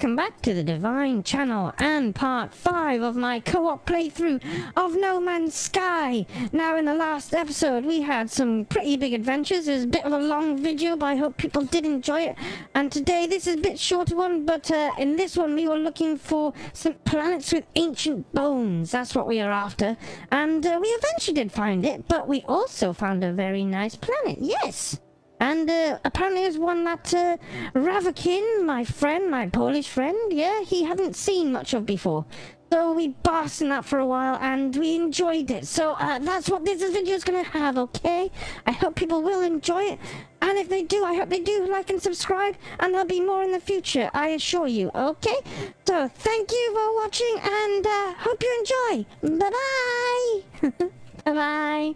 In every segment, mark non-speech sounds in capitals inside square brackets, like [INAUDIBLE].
welcome back to the Divine Channel and part 5 of my co-op playthrough of No Man's Sky. Now in the last episode we had some pretty big adventures, it was a bit of a long video but I hope people did enjoy it. And today this is a bit shorter one but uh, in this one we were looking for some planets with ancient bones, that's what we are after. And uh, we eventually did find it but we also found a very nice planet, yes! And uh, apparently there's one that uh, Ravaken, my friend, my Polish friend, yeah, he hadn't seen much of before. So we basked in that for a while and we enjoyed it. So uh, that's what this video is going to have, okay? I hope people will enjoy it. And if they do, I hope they do like and subscribe. And there'll be more in the future, I assure you, okay? So thank you for watching and uh, hope you enjoy. Bye-bye. [LAUGHS] Bye-bye.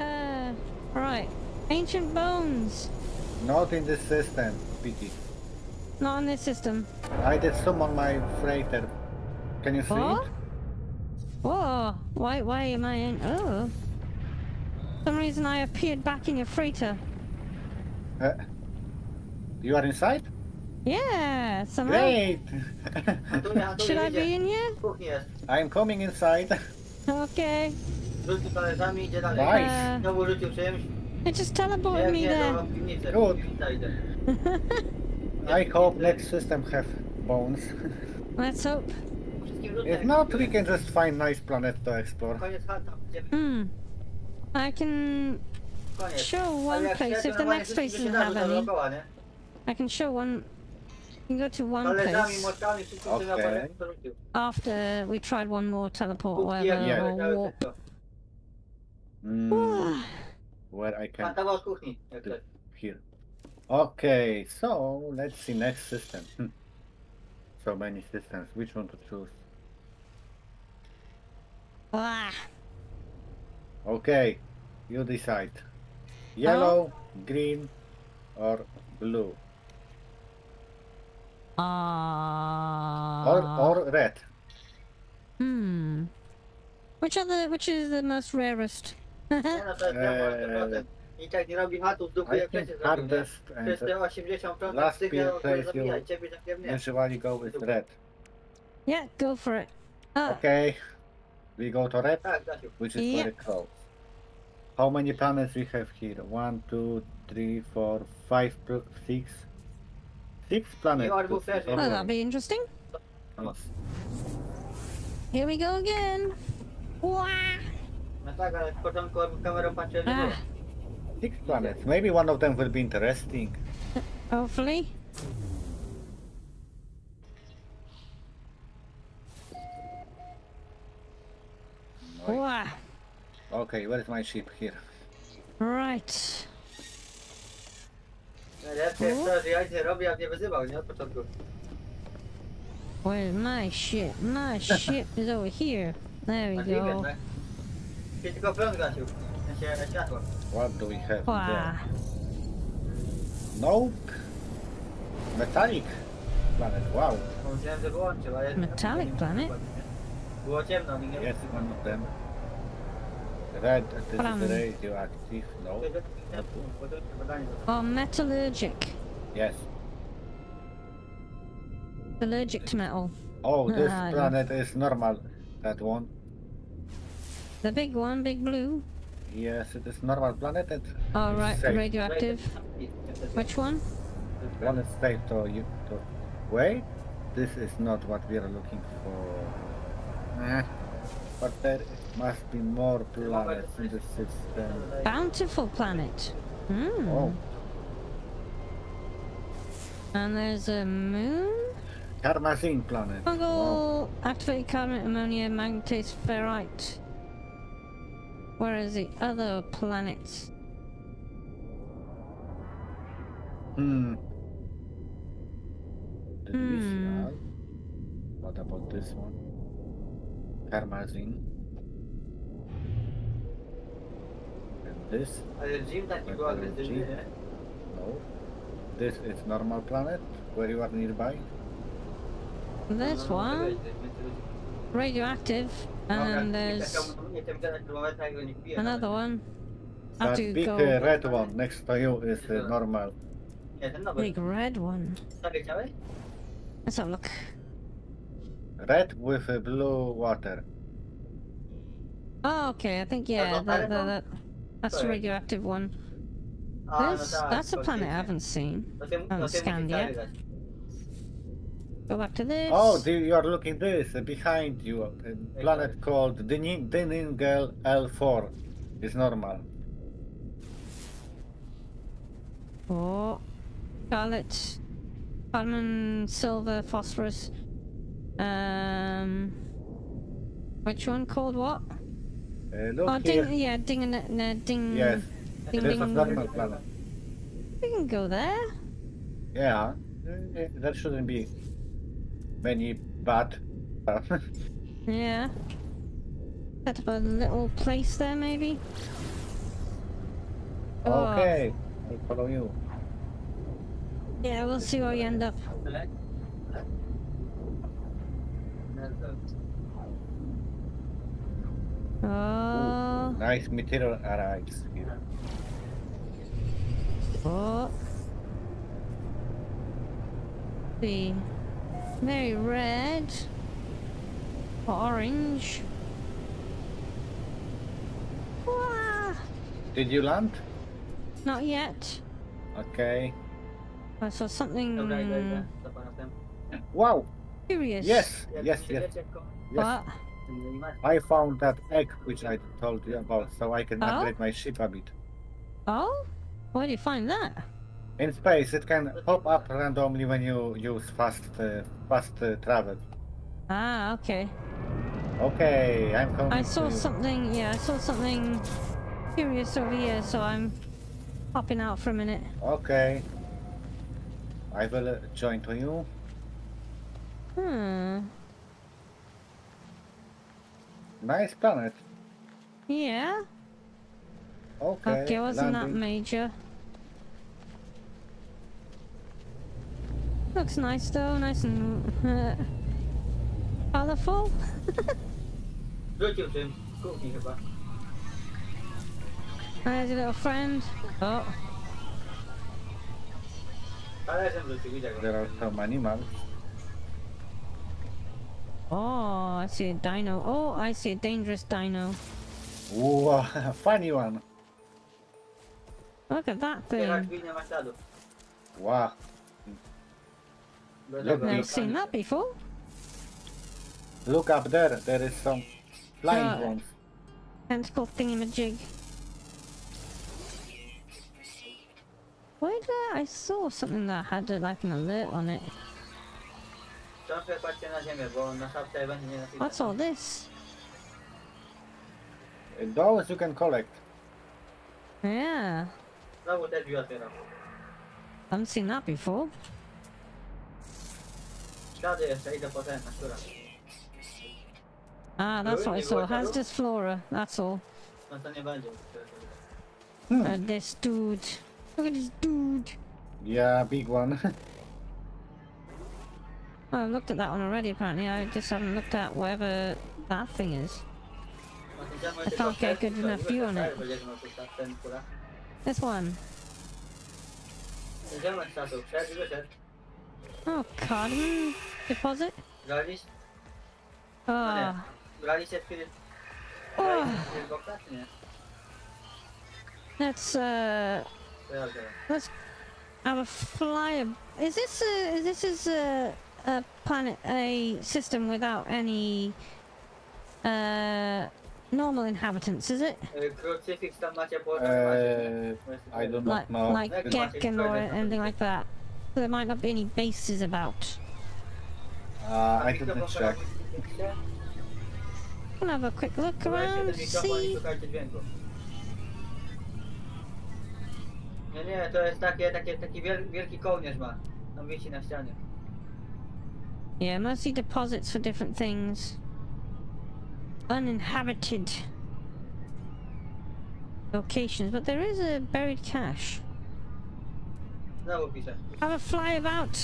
Uh, right. Ancient bones. Not in this system, pity. Not in this system. I did some on my freighter. Can you see What? it? Whoa. Why, why am I in... Oh. For some reason I appeared back in your freighter. Uh, you are inside? Yeah, somehow. Great! Antonia, [LAUGHS] Antonia, Should I be in here? W. I'm coming inside. [LAUGHS] Okay. Rzucił talerzami, idzie dalej. Nice. Uh, Znowu rzucił czymś. it just teleported me there. do piwnicy. Good. Piwnica idzie. [LAUGHS] I hope next system have bones. [LAUGHS] Let's hope. Wszystkim rzucę. If not, we can just find nice planet to explore. Koniec chata. Hmm. I can Koniec. show Ale one jak place chcecie, if the normalnie next place by doesn't da have rzucać any. dookoła, nie? I can show one. You can go to one Talerzami, place młotkami, wszystkim okay. Okay. to rzucił. after we tried one more teleport, Kubki whatever, nie or leciały warp. wszystko. Mm, where I can... kawał z kuchni. Jak. Here. Okay, so let's see next system. Hmm. So many systems. Which one to choose? Ah. Okay, you decide. Yellow, green, or blue, Ah. or or red. Hmm. Which are the which is the most rarest? I tak nie robi chatów z duchu, think wcześniej zrobił, nie? hardest Przez and te 80% last tych place miał you zabijać ciebie, tak nie. usually go with red. yeah, go for it. Ah. Okay, we go to red, which is Yeah. very close. How many planets we have here? One, two, three, four, five, pl- six. Six planets. You are to good see. person. Well, that'll be interesting. Yes. Here we go again. Wah. Ah. Six planets. Maybe one of them will be interesting. Hopefully. No. Wah. Okay, where is my ship here? Right. Najlepsze jest to, że ja nic nie robię, a mnie wyzywał, nie? Od początku. Where's my ship? My [LAUGHS] ship is over here. There we we nie wiem, go. tak? Się tylko prąd gasił. W sensie światło. What do we have Wah. there? Nope. Metallic planet. Wow. Pomyślałem, że wyłączył, ale... Metallic planet? Było ciemno, nikt nie Yes, one of them. Red. This Plan. is radioactive. No. Oh, metallurgic. Yes. Allergic to metal. Oh, this Ah, no. planet is normal. That one. The big one, big blue. Yes, it is normal planet. Oh, right, safe. radioactive. Which one? One is safe to you. To wait. This is not what we are looking for. Eh. But there must be more planets in the system. Bountiful planet. Hmm. Oh, And there's a moon. Karmazin planet. Fungal, activated carbonate ammonia, magnetised ferrite. Where is the other planets? Hmm. Did we see Hmm. What about this one? Karmazin. And this? Ale Jim taki był agresywny, nie? No. This is normal planet where you are nearby. This No, no, one, wiecie, wiecie, radioactive, and then there's czekam, nie chcę gadać kilometra, jak go nie wbiję. another one. Have That to big go. uh, red one next to you is uh, normal. Nie, ten nowy. Big red one. Let's have a look. Red with a blue water. Oh, okay. I think yeah, that, that, that that's the radioactive one. A, This, that's a planet I haven't seen. To ty, haven't scanned yet. Go back to this. Oh, the, you are looking this uh, behind you. A planet called Diningel L4 is normal. Oh, scarlet, carbon, silver, phosphorus. Um, which one called what? Uh, look oh, here. ding, yeah, ding, and uh, ding. Yes, ding, this is ding. normal planet. We can go there. Yeah, uh, there shouldn't be many bad. Uh, yeah. Set up a little place there, maybe. Oh, okay, I'll follow you. Yeah, we'll see where we end up. Select. No, to- Oh, Nice material arrives here. oh. See, very red, orange. Wah! Did you land? Not yet. Okay. I saw something Dobra, idę, idę. To po następnym. Wow. curious. Yes. Yes. Yes. Yes. What? I found that egg which I told you about, so I can Oh? upgrade my ship a bit. Oh? Where do you find that? In space, it can pop up randomly when you use fast, uh, fast uh, travel. Ah, okay. Okay, I'm coming. I saw something, yeah, I saw something curious over here, so I'm popping out for a minute. Okay. I will uh, join to you. Hmm. Nice planet. Yeah. Okay. Okay, wasn't that major? Looks nice though, nice and uh, [LAUGHS] colorful. Wrócił czym? Z kuchni chyba. There's a little friend. Oh, Talerzem wrócił, widzę go. There are some animals. oh, I see a dino. Oh, I see a dangerous dino. Wow, [LAUGHS] funny one. Look at that thing. w nie ma śladów. Wow. Bez Look, tego Never seen that before. Look up there. There is some flying Uh, ones. Tentacle thingamajig. Where did I, I saw something that had like an alert on it. Książkę patrzcie na ziemię, bo na szapce będzie nie napisane. What's all this? Uh, Those you can collect. Yeah, Znowu te drzwi otwieram. haven't seen that before. Ślady jeszcze, idę po ten, na szczura. Ah, that's what I saw. this flora. That's all. No to nie będzie. Hmm. Uh, this dude. Look at this dude. Yeah, big one. [LAUGHS] Oh, I've looked at that one already. Apparently, I just haven't looked at whatever that thing is. No to idziemy I can't get przed- good enough view on it. Będziemy tu ten kura. This one. Idziemy z czasu, przed i wyszedł. Oh, carbon deposit. Graliście? Oh, Graliście kiedy... oh. Graliście w boksa, czy nie? Let's uh, To ja biorę. let's have a flyer. Is this a, is this is a, a planet a system without any uh normal inhabitants? Is it Y, Krucyfiks tam macie po Uh, I do not like know. like Gekken or anything like that? So there might not be any bases about. Uh, I didn't check. We'll have a quick look around, see. Szukajcie dźwięku. Nie, nie, to jest takie, takie, taki wielki kołnierz ma. Tam wisi na ścianie. Yeah, mostly deposits for different things. Uninhabited locations, but there is a buried cache. That would be better. Have a fly about.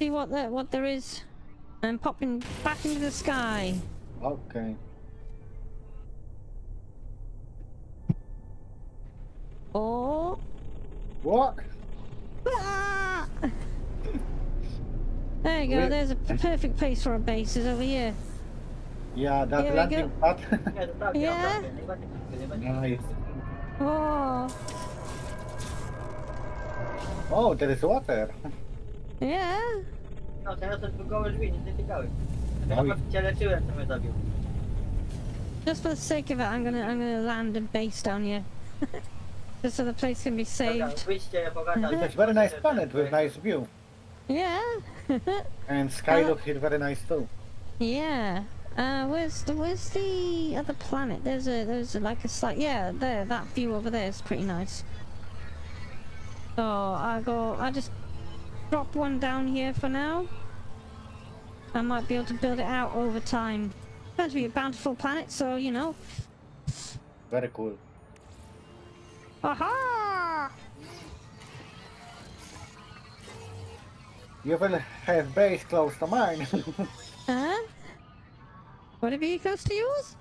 See what there what there is. And popping back into the sky. Okay. Oh. What? Ah! there you go, Wait. there's a perfect place for our bases over here. Yeah, that here landing [LAUGHS] pad. yeah. Nice. Oh. Oh, there is water. yeah. No, teraz to tylko gołe drzwi, nic nie ciekawe. Oj. Cię leczyłem, to mnie zabił. Just for the sake of it, I'm gonna I'm gonna land a base down here, [LAUGHS] just so the place can be Dobra, saved. wyjdźcie, pogadaj. It's very nice planet with nice view. Yeah. [LAUGHS] And sky Uh, look here very nice too. yeah. Uh, where's the where's the other planet? There's a there's a, like a slight yeah there that view over there is pretty nice. So I go I just drop one down here for now. I might be able to build it out over time. It's going to be a bountiful planet, so you know. Very cool. Aha! You will have base close to mine. [LAUGHS] Huh? Would it be close to yours?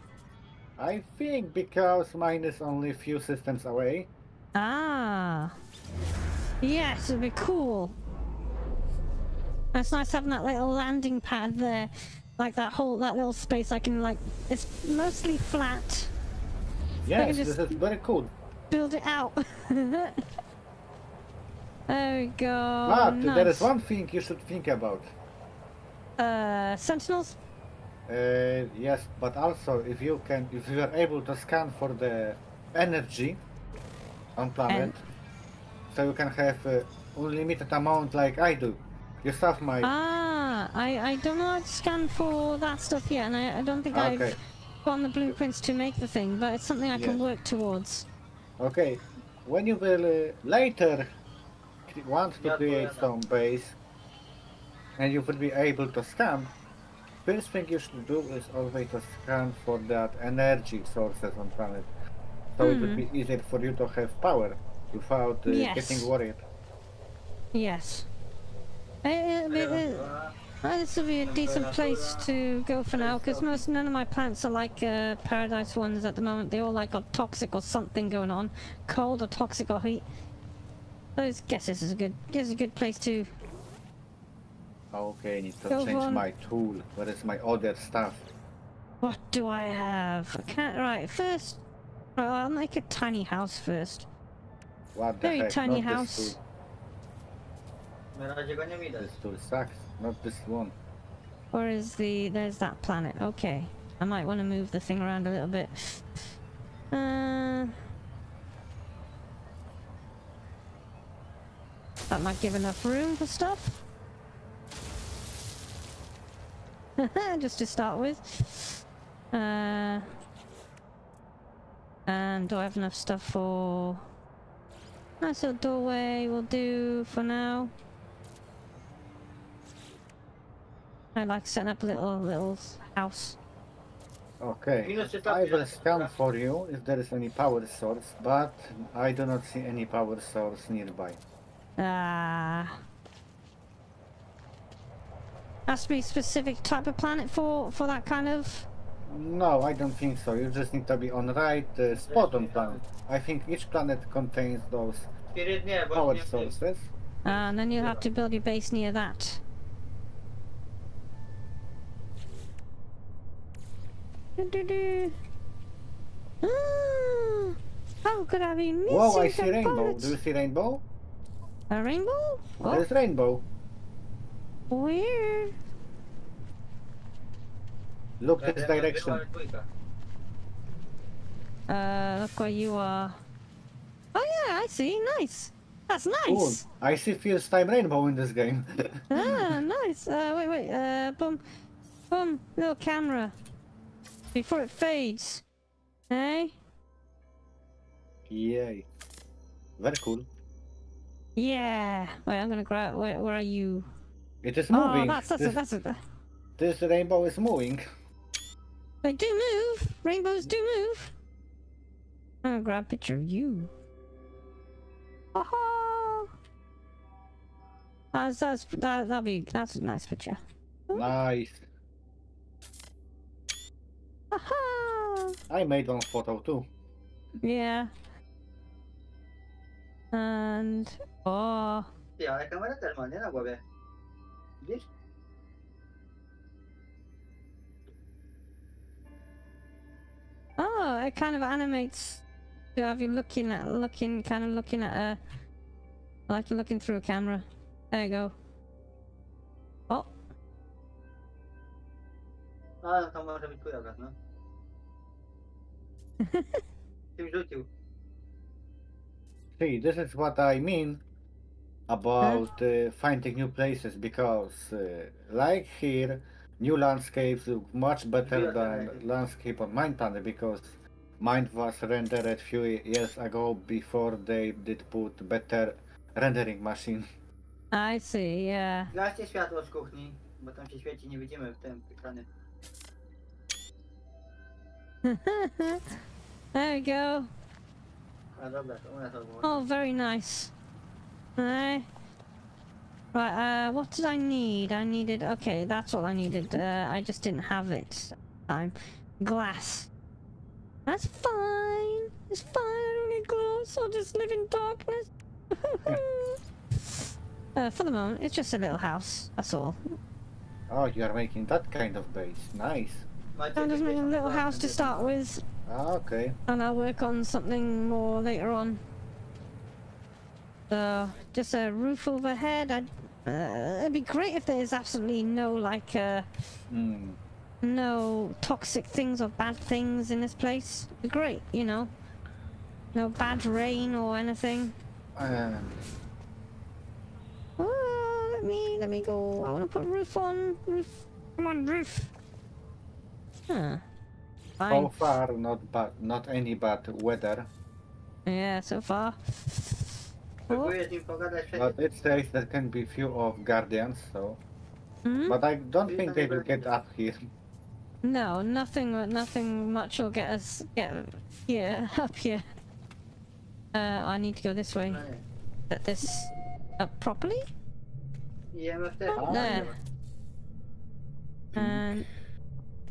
I think because mine is only a few systems away. Ah. Yes, it'd be cool. It's nice having that little landing pad there. Like that whole, that little space I can like, it's mostly flat. Yes, this is very cool. Build it out. [LAUGHS] there we go. but there nice. is one thing you should think about. Uh, sentinels? Uh, yes, but also if you can, if you are able to scan for the energy on planet, And- so you can have uh, unlimited amount like I do. Yourself might. Ah, I, I don't know how to scan for that stuff yet, and I, I don't think Okay. I've gotten the blueprints to make the thing, but it's something I can work towards. Okay, when you will uh, later want to create some base and you will be able to scan, first thing you should do is always to scan for that energy sources on planet. So it would be easier for you to have power without uh, Yes. getting worried. Yes. Uh, uh, uh, uh, this will be a decent place to go for now, because most none of my plants are like uh, paradise ones at the moment. They all like got toxic or something going on, cold or toxic or heat. So I guess this is a good, this is a good place to. Okay, I need to Go change on. my tool. Where is my other stuff? What do I have? I can't. Right, first, right, I'll make a tiny house first. What the Very heck? tiny not house. This Na razie go nie tool. widać. This tool sucks. Not this one. Where is the? There's that planet. Okay, I might want to move the thing around a little bit. Uh, that might give enough room for stuff. [LAUGHS] Just to start with. Uh, and do I have enough stuff for? Nice little doorway will do for now. I like setting up a little little house. Okay, Minus 300 I will jest, scan for you if there is any power source, but I do not see any power source nearby. Ah. Has to be a specific type of planet for for that kind of. No, I don't think so. You just need to be on right uh, spot on planet. I think each planet contains those Spirit nie, bo power nie w tym. sources. Uh, and then you'll have to build your base near that. Ah, how could I be missing Whoa, I see the rainbow. bullets? Do you see rainbow? A rainbow? Oh, There's rainbow. weird. Look this ja direction. dwójkę, dwójkę. Uh, look where you are. Oh yeah, I see. Nice. That's nice. Cool. nice. I see first time rainbow in this game. [LAUGHS] ah, nice. Uh, wait, wait. Uh, boom, boom. Little camera. Before it fades. Hey. Yay. Very cool. Yeah. Wait, I'm gonna grab. Where, where are you? It is moving. Oh, moving. that's that's a, that's a. this rainbow is moving. They do move. Rainbows do move. I'm gonna grab a picture of you. Aha. That's that's that that'll be that's a nice picture. Nice. Aha. I made one photo too. Yeah. And oh, Ty, ale kamera też ma, nie? Na głowie. Widzisz? Oh, it kind of animates to have you looking at looking kind of looking at a like you're looking through a camera. There you go. Oh, A, no to może być twój obraz, no. Tym rzucił. See, this is what I mean about uh, finding new places because, uh, like here, new landscapes look much better Yeah, than yeah. landscape on Mindplanet because Mind was rendered a few years ago before they did put better rendering machine. I see. Yeah. Gaście światło z kuchni, bo tam się świeci, nie widzimy w tym ekranie. [LAUGHS] there you go. A dobra, to u nas. Oh, very nice. Alright. Right, uh, what did I need? I needed, okay, that's all I needed. Uh, I just didn't have it. Time. Glass. That's fine. It's fine, I don't need glass. I'll just live in darkness. [LAUGHS] uh, for the moment, it's just a little house. That's all. Oh, you are making that kind of base. Nice. I'm just jakieś making a little house to start with. Ah, Okay. and I'll work on something more later on. So, just a roof overhead. I'd, uh, it'd be great if there's absolutely no like uh, Hmm. no toxic things or bad things in this place. It'd be great, you know. No bad rain or anything. Um, Oh, let me let me go. I want to put roof on. Roof. Come on, roof. Huh. Fine. so far, not bad, not any bad weather, Yeah, so far. Oh. Próbuję z nim pogadać but it says there can be few of guardians, so. Hmm? But I don't think they will get up here. No, nothing, nothing much will get us get here up here. Uh, I need to go this way. No. Set this up properly. Yeah, EMF też. Oh, there. And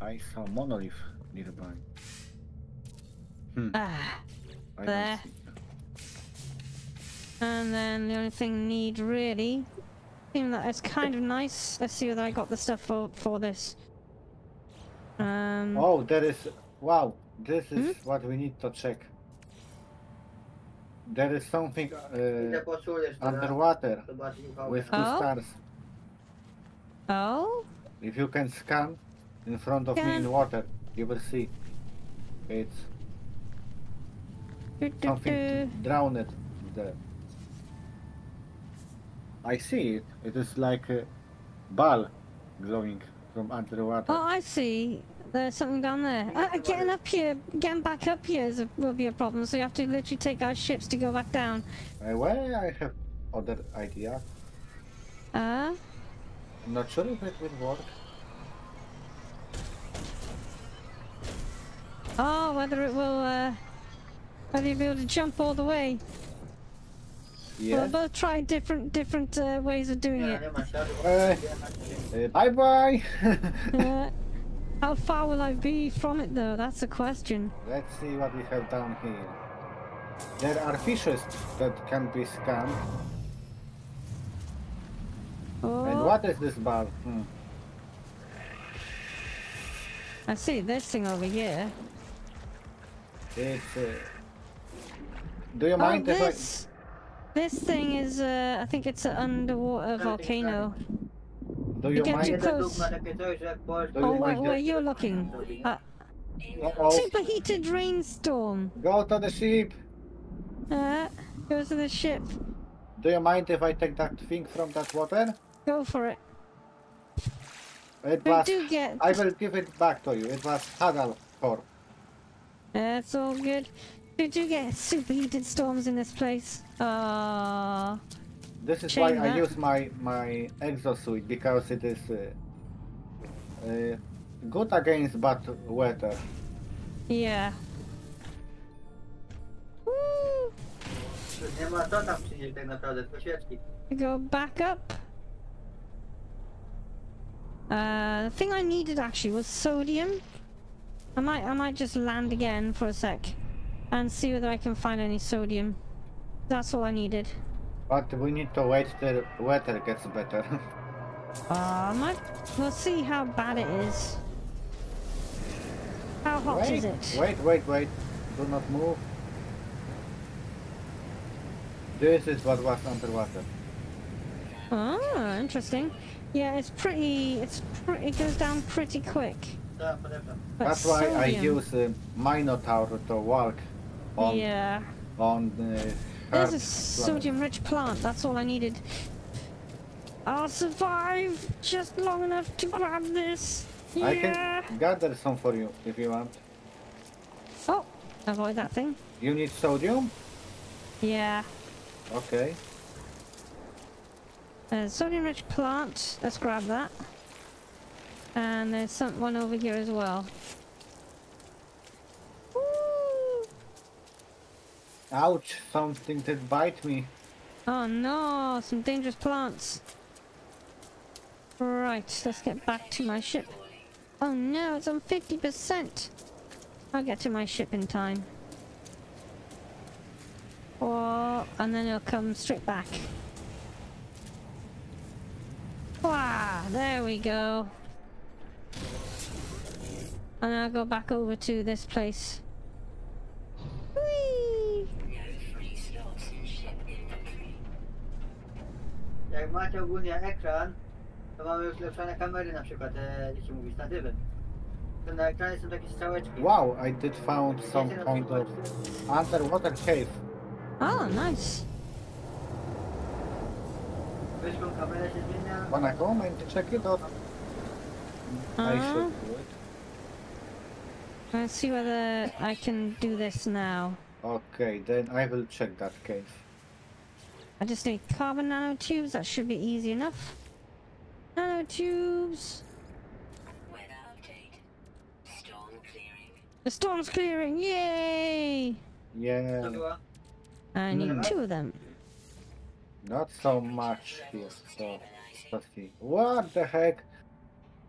I saw monolith nearby. Hmm. ah, I there. And then the only thing need really seem that it's kind of nice. Let's see whether I got the stuff for for this. Um. Oh, there is. Wow, this is Hmm? what we need to check. There is something uh, po sól jeszcze raz. underwater with two Oh? stars. Oh. If you can scan in front of me in water, you will see it's Do, do, something do. drowned there. I see it. It is like a ball glowing from underwater. Oh, I see. There's something down there. Uh, getting up here, getting back up here is a, will be a problem. So you have to literally take our ships to go back down. Uh, well, I have other idea. Uh, I'm not sure if it will work. oh, whether it will, uh, whether you'll be able to jump all the way. We'll both try different, different uh, ways of doing it. Uh, bye bye. [LAUGHS] Uh, how far will I be from it, though? That's a question. Let's see what we have down here. There are fishes that can be scanned. Oh, And what is this bar? Hmm. I see this thing over here. It's. Uh... Do you Oh, mind if I? This, this thing is, uh, I think it's an underwater volcano. Do you get mind? too Jeden close. duch ma takie coś, że jak Polska... Do Oh, you where, mind where if- you're looking. Uh, Uh-oh. superheated rainstorm. Go to the ship. Uh, go to the ship. Do you mind if I take that thing from that water? Go for it. It We was. do get. I will give it back to you. It was Hadal for. That's all good. We you get superheated storms in this place. Ah, This is Chain why I use my my exosuit because it is uh, uh, good against bad weather. yeah. Woo! Nie ma co tam przynieść tak naprawdę, tylko świeczki. Go back up. Uh, the thing I needed actually was sodium. I might, I might just land again for a sec, and see whether I can find any sodium. That's all I needed. But we need to wait till weather gets better. Uh, might, we'll see how bad it is. How hot wait, is it? wait, wait, wait. Do not move. This is what was underwater. Ah, interesting. Yeah, it's pretty. It's pretty. It goes down pretty quick. But That's why I sodium- use uh, Minotaur to walk on Yeah. on the There's a sodium-rich plant. That's all I needed. I'll survive just long enough to grab this. Yeah. I can gather some for you if you want. Oh, avoid that thing. You need sodium? Yeah. Okay. Uh, sodium-rich plant. Let's grab that. And there's some one over here as well. Ouch, something did bite me. Oh no, some dangerous plants. Right, let's get back to my ship. Oh no, it's on 50%. I'll get to my ship in time. Oh, and then it'll come straight back. Wow, there we go. And I'll go back over to this place. Macie ogólnie ekran, to mamy już lepszone kamery na przykład, e, jeśli mówisz statywem. To na ekranie są takie strzałeczki. Wow, I did found some Wiecie na kind przykład, of underwater cave. Oh, nice. wyżką kamerę się zmienia. Wanna come and check it out? I Uh-huh. should do it. Let's see whether I can do this now. Okay, then I will check that cave. I just need carbon nanotubes. That should be easy enough. Nanotubes. Weather update. Storm clearing. The storm's clearing. Yay! Yeah. I need Mhm. two of them. not so much here. So, let's see. What the heck?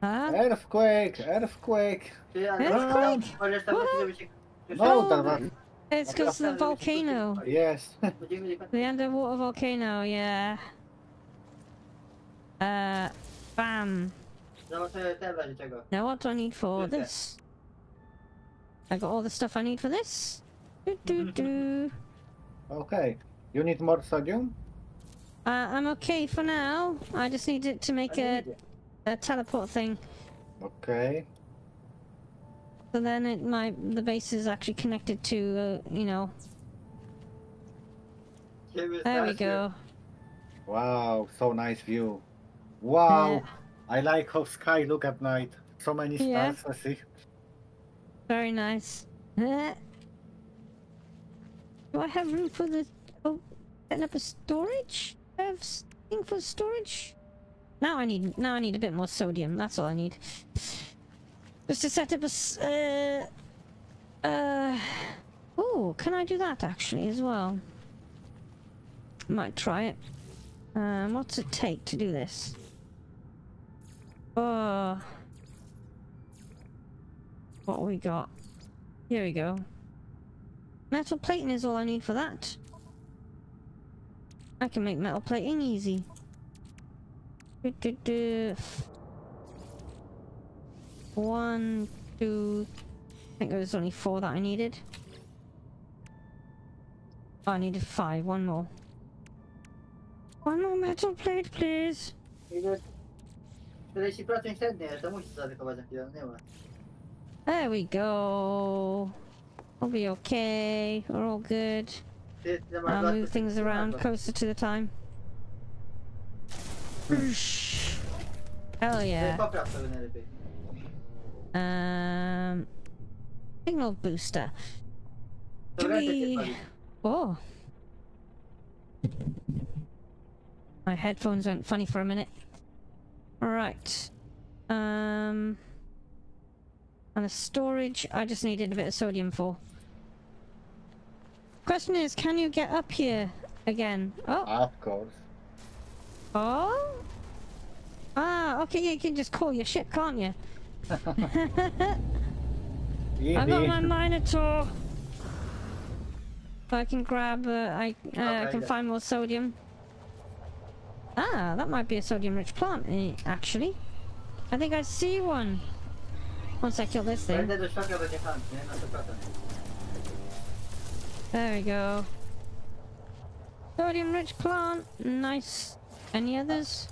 Huh? Earthquake! Earthquake! Earthquake? możesz tam What? żeby się... No, that was It's because of the volcano. yes. [LAUGHS] The underwater volcano. Yeah. Uh, bam. Zobaczę te w razie czego. Now what do I need for this? I got all the stuff I need for this. Do do do. Okay. You need more sodium? Uh, I'm okay for now. I just need it to make a, a teleport thing. Okay. So then it my the base is actually connected to uh, you know. There we strasznie. go. Wow, so nice view. Wow. I like how sky look at night. So many Yeah. stars I see. Very nice. Eh. [LAUGHS] Do I have room for the oh setting up a storage? I have thing for storage? Now I need now I need a bit more sodium. That's all I need. Just to set up a uh uh oh can I do that actually as well? Might try it. Um, what's it take to do this? Oh, what we got? Here we go. Metal plating is all I need for that. I can make metal plating easy. Do, do, do. One, two. I think there was only four that I needed. Oh, I needed five. One more. One more metal plate, please. Ile? 40% średnie, to musisz zarykować za chwilę, nie ma. There we go. We'll be okay. We're all good. Ty, ty masz I'll move things around closer to the time. Whoosh. Hell yeah. Popraw sobie najlepiej. Um, signal booster. Do we? Oh. My headphones went funny for a minute. Right. Um. And the storage, I just needed a bit of sodium for. Question is, can you get up here again? Oh, Of course. oh. Ah, okay, you can just call your ship, can't you? [LAUGHS] I got my. Minotaur. I can grab, uh, I, uh, I Okay, can yeah. find more sodium. Ah, that might be a sodium-rich plant, eh, actually. I think I see one. Once I kill this thing. Będę do szlaka będzie hunt, nie? Na 100%. There we go. Sodium rich plant. Nice. Any others?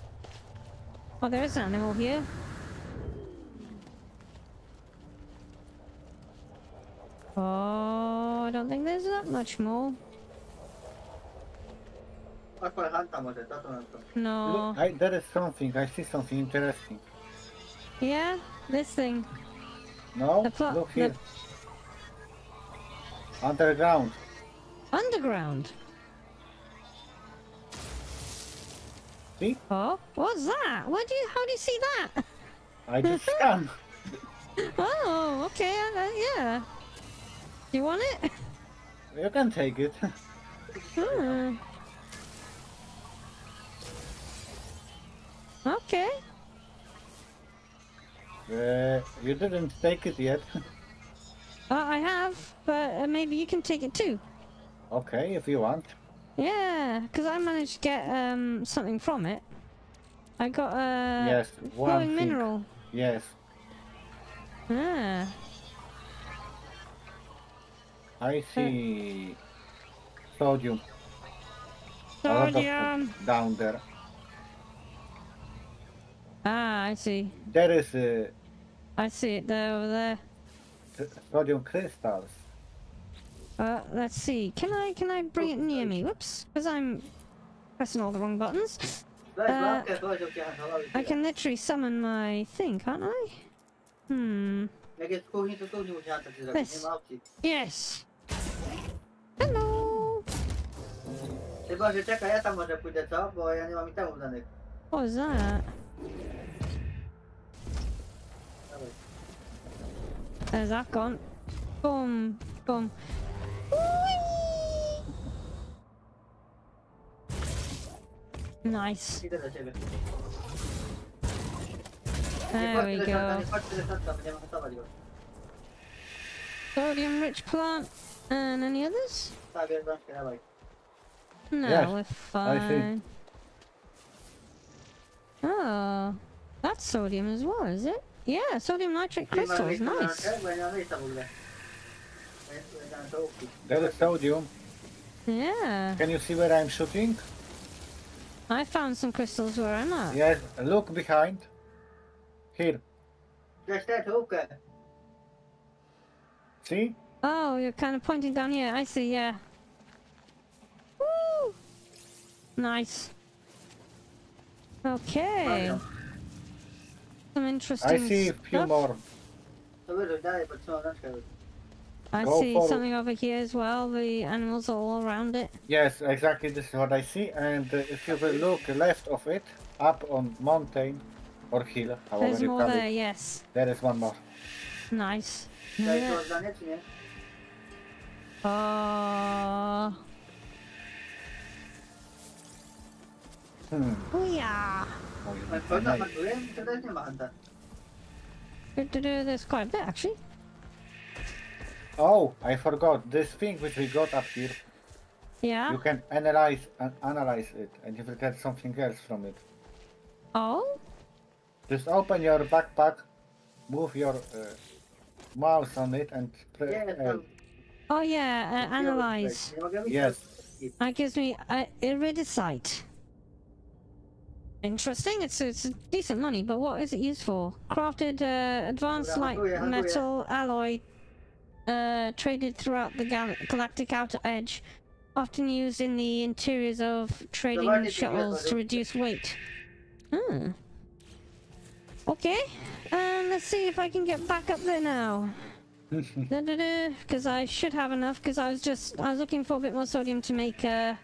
Oh, there is an animal here. Oh, I don't think there's that much more. Odpal hunta może, to to na to. No. Look, I, there is something. I see something interesting. Yeah, this thing. No? The Look the- here. Underground. Underground. See? Oh, what's that? What do you? How do you see that? I just scanned. [LAUGHS] Oh, okay. Uh, yeah. You want it? You can take it. [LAUGHS] Hmm. Okay. Uh, you didn't take it yet. [LAUGHS] Uh, I have, but uh, maybe you can take it too. okay, if you want. Yeah, because I managed to get um something from it. I got a yes, one glowing thing. mineral. Yes. Ah, I see sodium. A lot of sodium. down there. Ah, I see. There is uh, I see it there over there. sodium crystals. Uh, let's see. Can I can I bring it near me? Whoops, because I'm pressing all the wrong buttons. Weź łapkę, poziom cię huntowały. I can literally summon my thing, can't I? Hmm. Jak jest w kuchni, to w kuchni musi huntać się zrobić, Weź. nie ma opcji. Yes. Hello. Chyba, że czekaj, ja tam może pójdę, co? Bo ja nie mam itemów danych. What was that? Dawaj. There's that gone. Boom. Boom. Nice. Idę do ciebie. There we go. nie chodź tyle szanta, będziemy huntować go. Sodium rich plant. And any others? Tak, bierz rączkę, dawaj. No, Yes, we're fine. Oh, that's sodium as well, is it? Yeah, sodium nitrate Czyli masz crystals. Nice. rączkę? Bo ja nie mam miejsca w ogóle. Ja jest powiedziałem to łupki. There is sodium. Yeah, Can you see where I'm shooting? I found some crystals where I'm at. Yes, look behind. Here. Cześć, that to łupkę. See? Oh, you're kind of pointing down here. I see, yeah. Woo! Nice. Okay. Dobra. Some interesting I see a few stuff. more. To wyrzuć dalej, bo trzymam rączkę. I Go see forward. something over here as well. The animals are all around it. Yes, exactly this is what I see. And uh, if you will look left of it, up on mountain or hill, however There's you more there, it, yes. there is one more. Nice. Yeah. To zdanie, czy nie? Oh, Hmm. booyah. Oh, you Ale need Chodź na to hantuję, to też nie ma hanta. Do, do, do, quite a bit actually. Oh, I forgot. This thing which we got up here, Yeah. you can analyze and analyze it, and you will get something else from it. Oh, Just open your backpack, move your uh, mouse on it, and press Nie, L. tam... oh yeah. Uh, analyze. Nie mogę mieć Yes. That gives me uh, iridesite. Interesting. It's it's decent money, but what is it used for? Crafted uh, advanced light handluję, handluję. metal alloy, uh, traded throughout the gal- galactic outer edge, often used in the interiors of trading shuttles to reduce weight. Hmm. Okay. Um, let's see if I can get back up there now. Because I should have enough. Because I was just I was looking for a bit more sodium to make uh,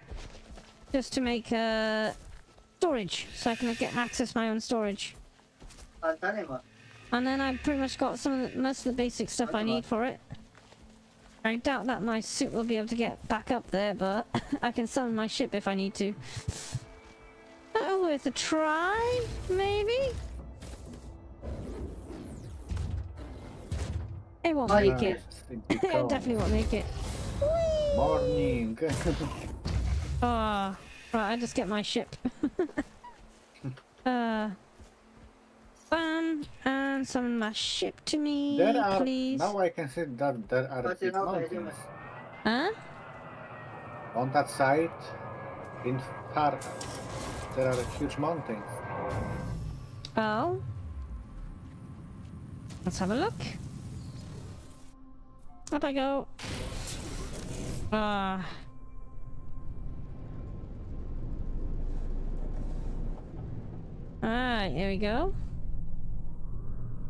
just to make uh, storage, so I can get access my own storage. And then I pretty much got some of the, most of the basic stuff I need for it. I doubt that my suit will be able to get back up there, but [LAUGHS] I can summon my ship if I need to. Oh, worth a try, maybe. It won't Might make it. [LAUGHS] it definitely won't make it. Whee! Morning. [LAUGHS] Ah, right. I just get my ship. [LAUGHS] uh, Fun and summon my ship to me, There are please. now I can see that there are Patrzcie big na oka, jedziemy. mountains Huh? on that side. In far there are huge mountains. Oh. Let's have a look. Up I go. Ah. Alright, here we go.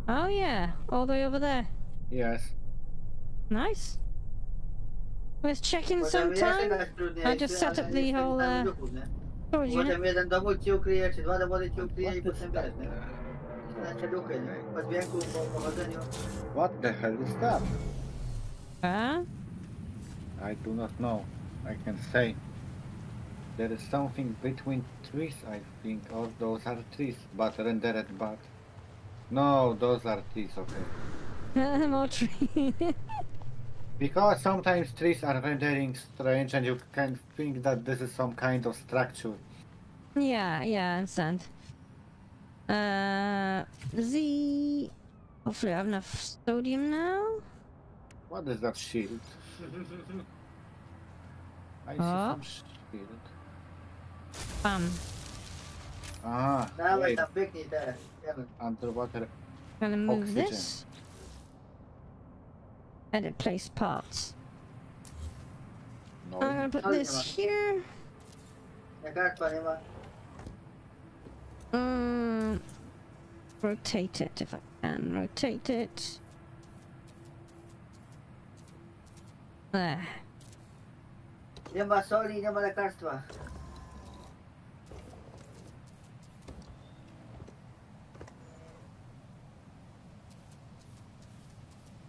Oh yeah, all the way over there. Yes. Nice. Let's check in Możemy jeszcze sometime. I just set up the whole, spędzamy uh. Storage unit. Potem jeden dowód ci ukryje, czy dwa dowody ci ukryje i potem wiesz, nie? Znaczy ruchy, nie? Po dźwięku, po pochodzeniu. What the hell is that? Ah. I do not know. I can say. There is something between trees, I think, or those are trees, but rendered but. No, those are trees, okay. [LAUGHS] More tree. [LAUGHS] Because sometimes trees are rendering strange and you can think that this is some kind of structure. Yeah, yeah, I understand. Uh, Z. Hopefully, I have enough sodium now. What is that shield? I see Oh. some shield. Bam. Ah, Dawaj wait, tam, pyknij te. Wiemy. underwater. Gonna move Oxygen. this. Edit place parts. No. I'm gonna put Oh, this come here. Jak kartwa nie ma. Um, rotate it if I can. Rotate it. There. Nie ma soli, nie ma lekarstwa.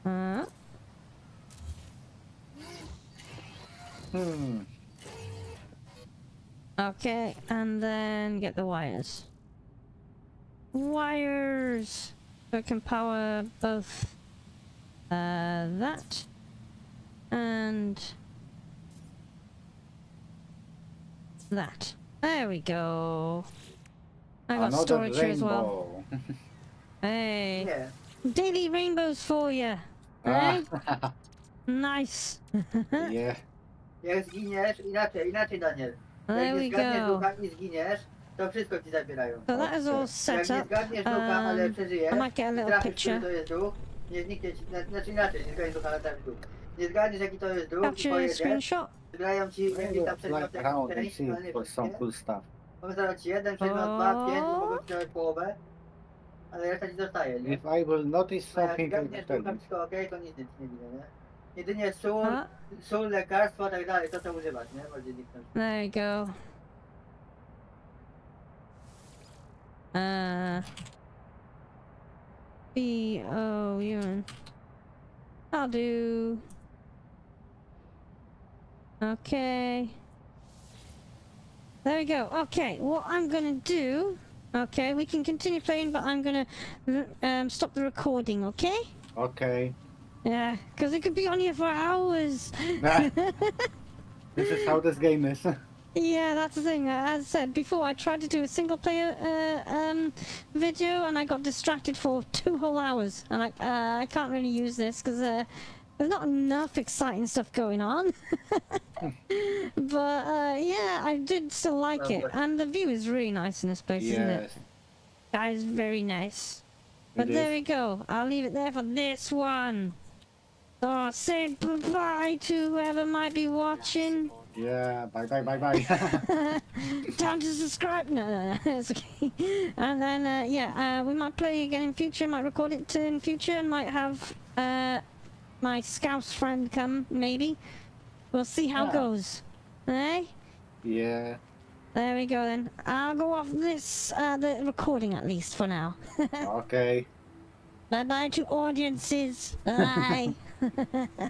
Uh, Hmm. okay, and then get the wires. Wires! So it can power both uh, that and that. There we go. I got Another storage here as well. [LAUGHS] Hey, Nie. daily rainbows for you. Hey, Ah, [LAUGHS] nice. [LAUGHS] yeah. Jak zginiesz, inaczej, inaczej Daniel. There Jak we nie zgadniesz go. ducha i zginiesz, to wszystko ci zabierają. So that is all Jak set nie up. zgadniesz ducha, ale Um, przeżyjesz, I might get a little picture. to jest duch, nie zniknie ci, znaczy inaczej, nie zgadniesz ducha, ale trafisz duch. Nie zgadniesz jaki to jest duch Capture pojedziesz, screenshot. grają ci tam Fly przedmiotek, around and część, see ale nie for some wszystkie. cool stuff. Mogę zadać jeden przedmiot, dwa, pięć, mogą ci połowę, ale reszta ci zostaje, nie? If I will notice A something, I will zgadniesz tell you. wszystko okej, to nic nic nie widzę, nie? Jedynie sól, sól, lekarstwo i tak dalej, to co używasz, nie? Bardziej zniknąć. there you go. Uh, B O U. I'll do. Okay. There we go. Okay, what I'm gonna do. Okay, we can continue playing, but I'm gonna um, stop the recording. Okay? Okay. Yeah, because it could be on here for hours. [LAUGHS] This is how this game is. [LAUGHS] Yeah, that's the thing. As I said before, I tried to do a single player uh, um, video and I got distracted for two whole hours. And I, uh, I can't really use this because uh, there's not enough exciting stuff going on. [LAUGHS] but uh, yeah, I did still like it. And the view is really nice in this place, isn't it? That is very nice. But It there is. we go. I'll leave it there for this one. So say bye to whoever might be watching. Yeah. Bye bye bye bye. [LAUGHS] [LAUGHS] Time to subscribe. No, no, no, it's okay. And then, uh, yeah, uh, we might play again in future. Might record it in future, and might have uh, my Scouse friend come. Maybe we'll see how Yeah. goes. Hey, yeah. there we go. Then I'll go off this uh, the recording at least for now. [LAUGHS] Okay. bye bye to audiences. [LAUGHS] Bye. [LAUGHS]